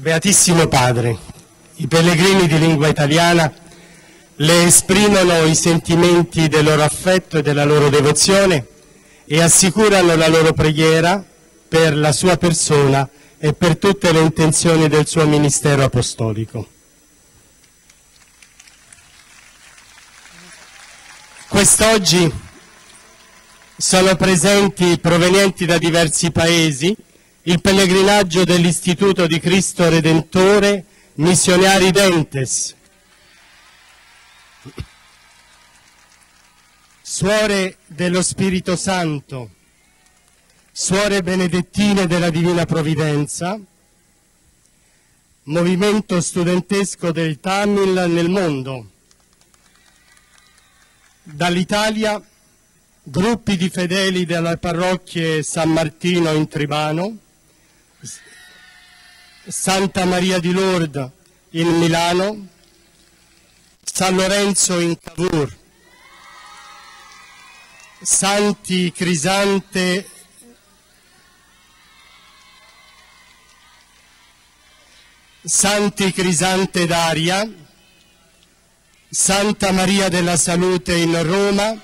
Beatissimo Padre, i pellegrini di lingua italiana le esprimono i sentimenti del loro affetto e della loro devozione e assicurano la loro preghiera per la sua persona e per tutte le intenzioni del suo ministero apostolico. Quest'oggi sono presenti provenienti da diversi paesi il pellegrinaggio dell'Istituto di Cristo Redentore Missionari Dentes. Suore dello Spirito Santo, suore benedettine della Divina Provvidenza, movimento studentesco del Tamil nel mondo. Dall'Italia gruppi di fedeli delle parrocchie San Martino in Tribano, Santa Maria di Lourdes in Milano, San Lorenzo in Cavour, Santi Crisante. Santi Crisante d'Aria, Santa Maria della Salute in Roma,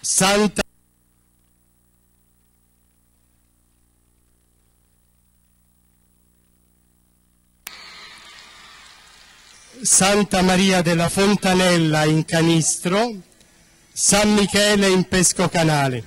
Santa Santa Maria della Fontanella in Canistro, San Michele in Pescocanale,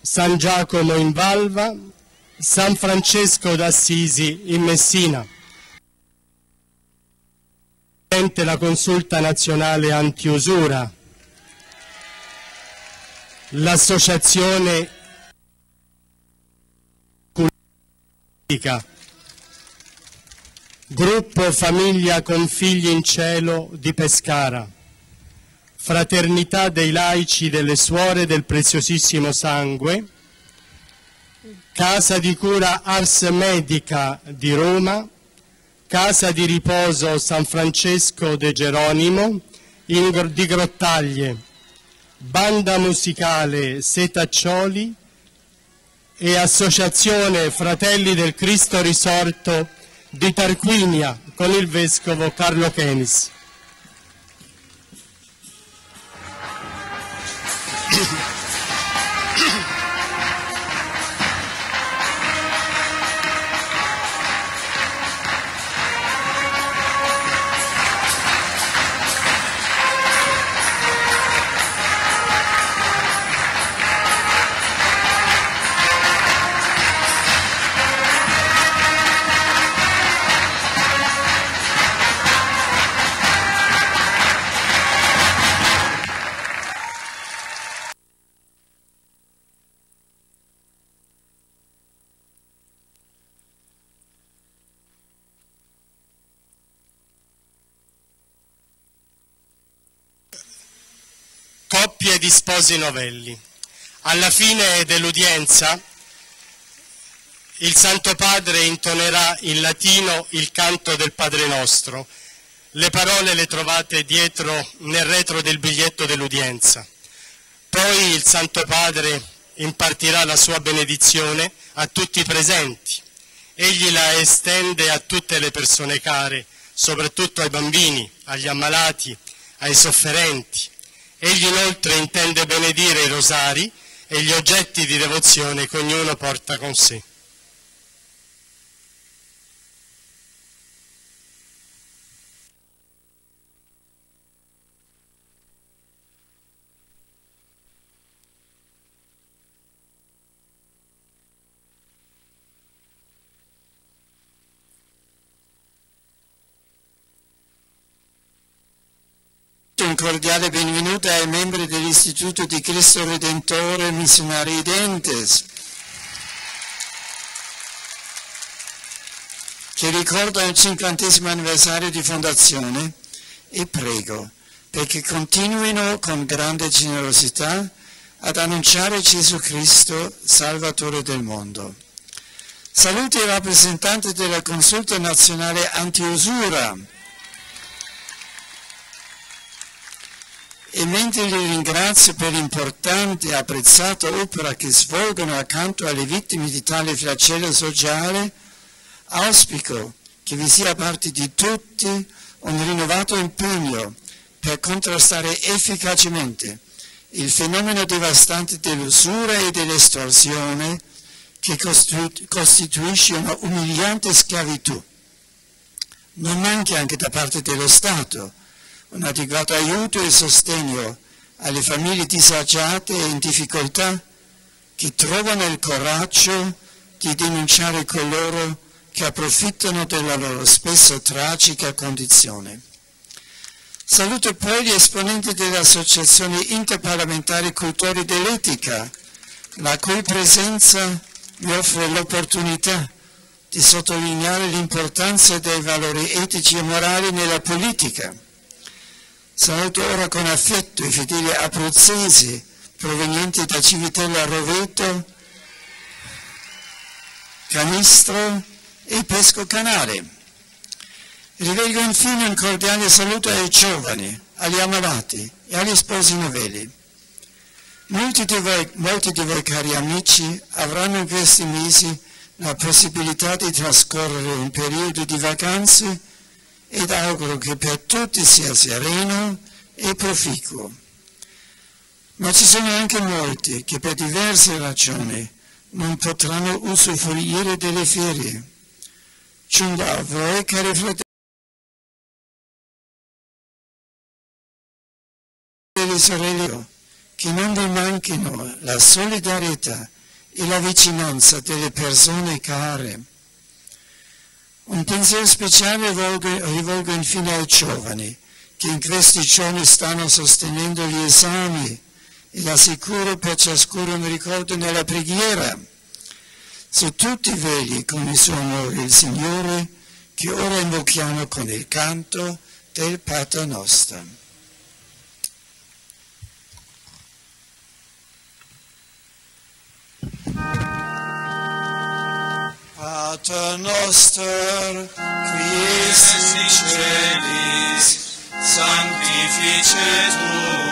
San Giacomo in Valva, San Francesco d'Assisi in Messina, la consulta nazionale antiusura, l'associazione politica Gruppo Famiglia con Figli in Cielo di Pescara, Fraternità dei Laici delle Suore del Preziosissimo Sangue, Casa di Cura Ars Medica di Roma, Casa di Riposo San Francesco de Geronimo in, di Grottaglie, Banda Musicale Setaccioli e Associazione Fratelli del Cristo Risorto di Tarquinia con il vescovo Carlo Chenis. Coppie di sposi novelli. Alla fine dell'udienza il Santo Padre intonerà in latino il canto del Padre nostro. Le parole le trovate dietro nel retro del biglietto dell'udienza. Poi il Santo Padre impartirà la sua benedizione a tutti i presenti. Egli la estende a tutte le persone care, soprattutto ai bambini, agli ammalati, ai sofferenti. Egli inoltre intende benedire i rosari e gli oggetti di devozione che ognuno porta con sé. Cordiale benvenuto ai membri dell'Istituto di Cristo Redentore Missionari Dentes, che ricorda il cinquantesimo anniversario di fondazione e prego perché continuino con grande generosità ad annunciare Gesù Cristo, Salvatore del mondo. Saluti i rappresentanti della Consulta Nazionale Antiusura mentre li ringrazio per l'importante e apprezzata opera che svolgono accanto alle vittime di tale flagello sociale, auspico che vi sia da parte di tutti un rinnovato impegno per contrastare efficacemente il fenomeno devastante dell'usura e dell'estorsione che costituisce una umiliante schiavitù. Non manchi anche da parte dello Stato un adeguato aiuto e sostegno alle famiglie disagiate e in difficoltà che trovano il coraggio di denunciare coloro che approfittano della loro spesso tragica condizione. Saluto poi gli esponenti dell'Associazione Interparlamentare Cultori dell'Etica, la cui presenza mi offre l'opportunità di sottolineare l'importanza dei valori etici e morali nella politica Saluto ora con affetto i fedeli abruzzesi provenienti da Civitella Roveto, Canistro e Pesco Canale. Rivolgo infine un cordiale saluto ai giovani, agli ammalati e agli sposi novelli. Molti di, voi, molti di voi cari amici avranno in questi mesi la possibilità di trascorrere un periodo di vacanze ed auguro che per tutti sia sereno e proficuo. Ma ci sono anche molti che per diverse ragioni non potranno usufruire delle ferie. Giungo a voi, cari fratelli e sorelle, che non vi manchino la solidarietà e la vicinanza delle persone care un pensiero speciale rivolgo, infine ai giovani che in questi giorni stanno sostenendo gli esami e assicuro per ciascuno un ricordo nella preghiera. Su tutti vegli con il suo amore il Signore che ora invochiamo con il canto del Pater Nostro. noster, qui es in celis, sanctificetur,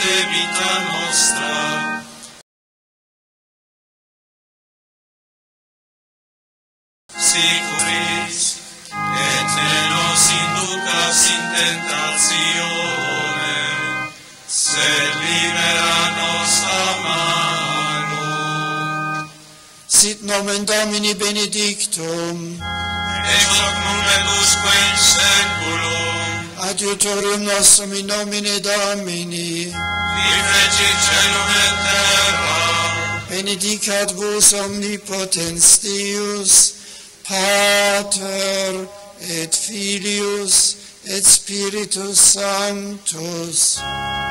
este vita nostra. Sicuris, et ne nos inducas in tentationem, sed libera nos a mano. Sit nomen Domini benedictum, et hoc nunc et usque in seculum, Adiutorium nostrum in nomine Domini. Liveci celum et terra. Benedicat vos omnipotens Deus, Pater et Filius et Spiritus Sanctus. Amen.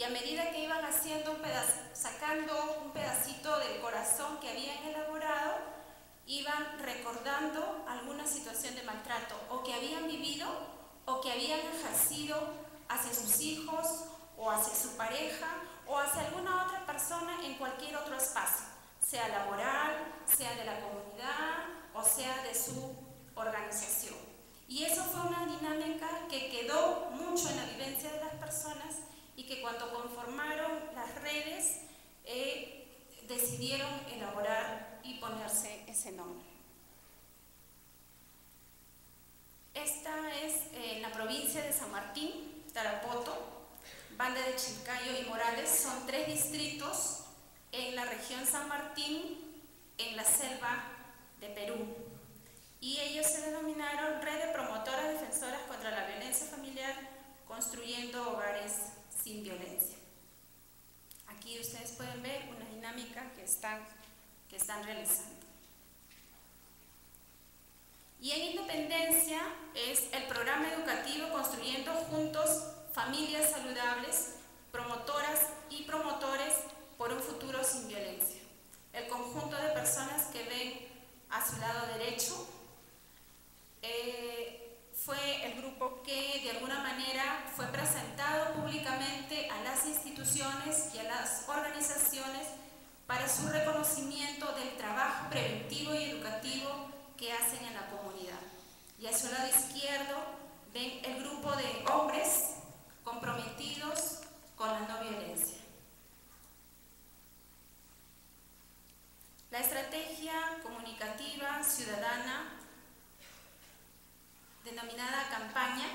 Y a medida que iban haciendo un sacando un pedacito del corazón que habían elaborado, iban recordando alguna situación de maltrato o que habían vivido o que habían ejercido hacia sus hijos o hacia su pareja o hacia alguna otra persona en cualquier otro espacio, sea laboral, sea de la comunidad o sea de su organización. Y eso fue una dinámica que quedó mucho en la vivencia de las personas y que cuando conformaron las redes eh, decidieron elaborar y ponerse ese nombre. Esta es en eh, la provincia de San Martín, Tarapoto, Banda de Chilcayo y Morales son tres distritos en la región San Martín, en la selva de Perú. Y ellos se denominaron Red de Promotoras Defensoras contra la Violencia Familiar, construyendo hogares sin violencia. Aquí ustedes pueden ver una dinámica que están, que están realizando. Y en Independencia es el programa educativo Construyendo Juntos familias saludables, promotoras y promotores por un futuro sin violencia. El conjunto de personas que ven a su lado derecho eh, fue el grupo que de alguna manera fue presentado públicamente a las instituciones y a las organizaciones para su reconocimiento del trabajo preventivo y educativo que hacen en la comunidad. Y a su lado izquierdo ven el grupo de hombres comprometidos con la no violencia. La estrategia comunicativa ciudadana denominada campaña